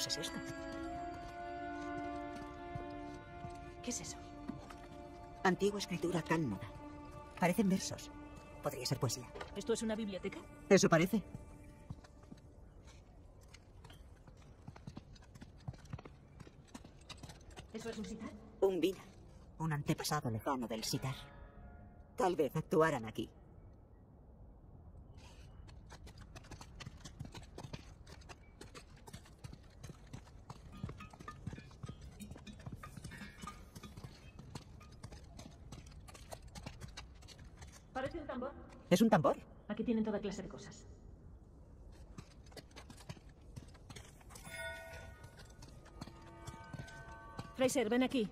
diablos es esto? ¿Qué es eso? Antigua escritura cálmada. Parecen versos. Podría ser poesía. ¿Esto es una biblioteca? Eso parece. ¿Eso es un sitar? Un vina. Un antepasado lejano del sitar. Tal vez actuaran aquí. Parece un tambor. ¿Es un tambor? Aquí tienen toda clase de cosas. Fraser, ven aquí.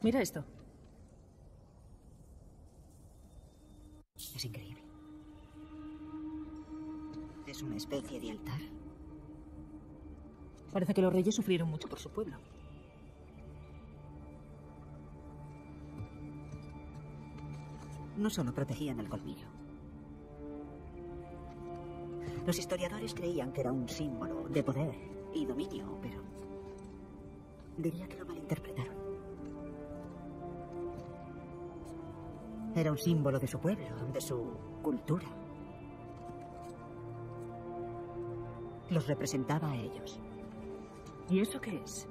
Mira esto. Es increíble. Es una especie de altar. Parece que los reyes sufrieron mucho por su pueblo. No solo protegían el colmillo. Los historiadores creían que era un símbolo de poder y dominio, pero diría que lo malinterpretaron. Era un símbolo de su pueblo, de su cultura. Los representaba a ellos. ¿Y eso qué es?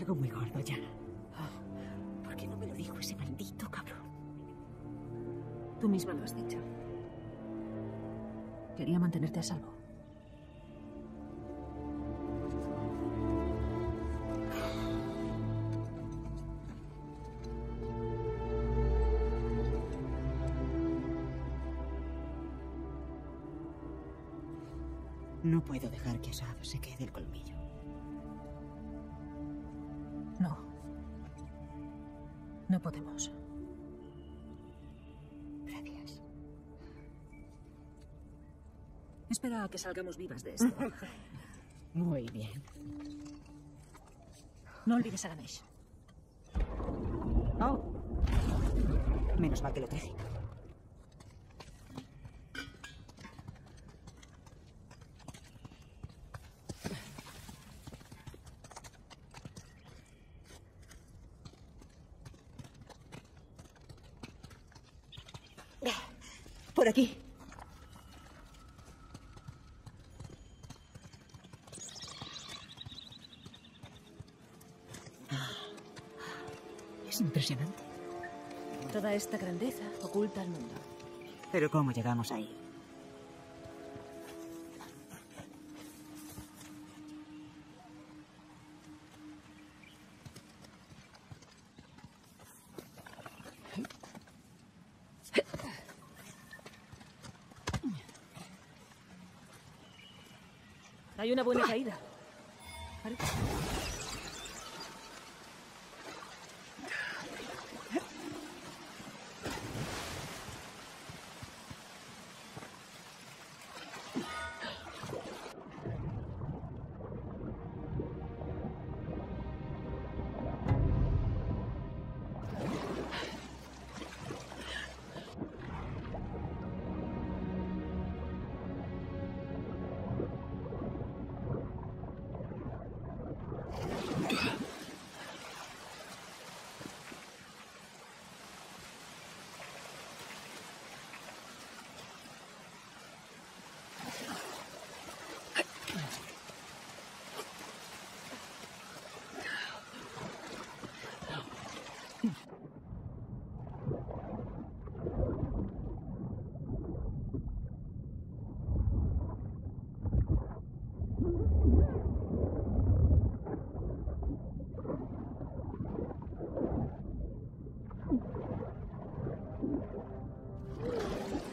Algo muy gordo ya. ¿Por qué no me lo dijo ese maldito cabrón? Tú misma lo has dicho. Quería mantenerte a salvo. No puedo dejar que Asaf se quede el colmillo. No podemos. Gracias. Espera a que salgamos vivas de esto. Muy bien. No olvides a Ganesh. Oh. Menos mal que lo traje. Por aquí. Es impresionante. Toda esta grandeza oculta al mundo. Pero ¿cómo llegamos ahí? Hay una buena caída.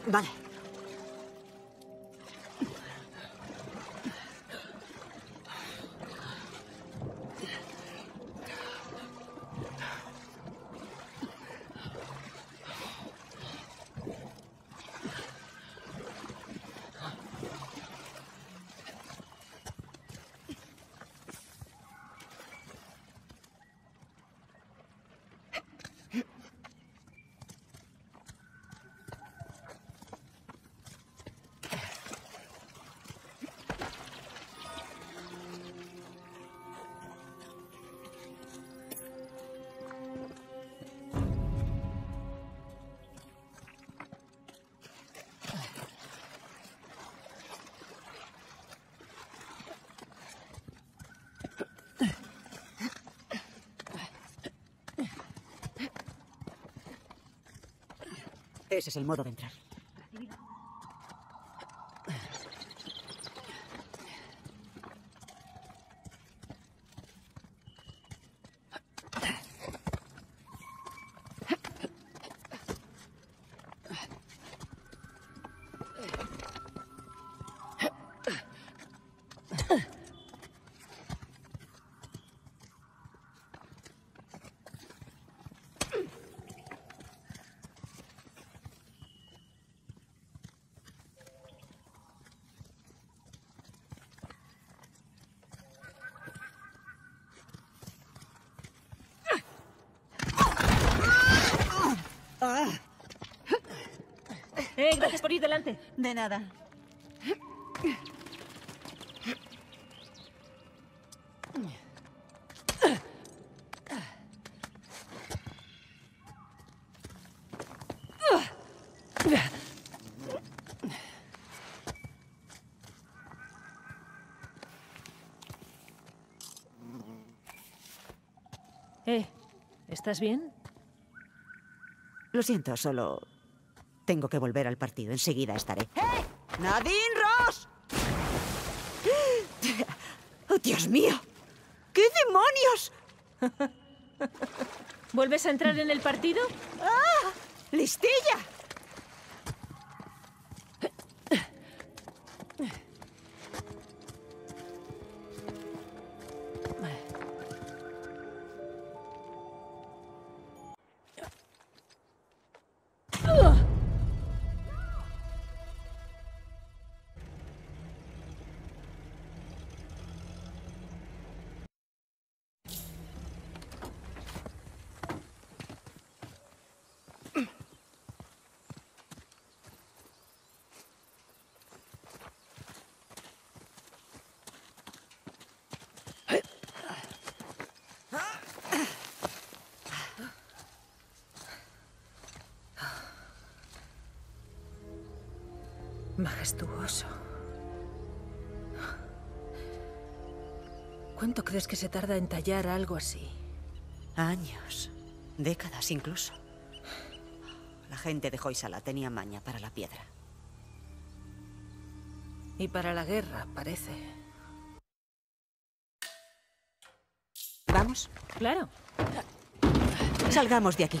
Vale. Ese es el modo de entrar. Eh, gracias por ir delante. De nada. Eh, ¿estás bien? Lo siento, solo tengo que volver al partido. Enseguida estaré. ¡Eh! ¡Nadine Ross! ¡Oh, Dios mío! ¿Qué demonios? ¿Vuelves a entrar en el partido? ¡Ah! ¡Listilla! Majestuoso. ¿Cuánto crees que se tarda en tallar algo así? Años. Décadas incluso. La gente de Hoysala tenía maña para la piedra. Y para la guerra, parece. ¿Vamos? Claro. Salgamos de aquí.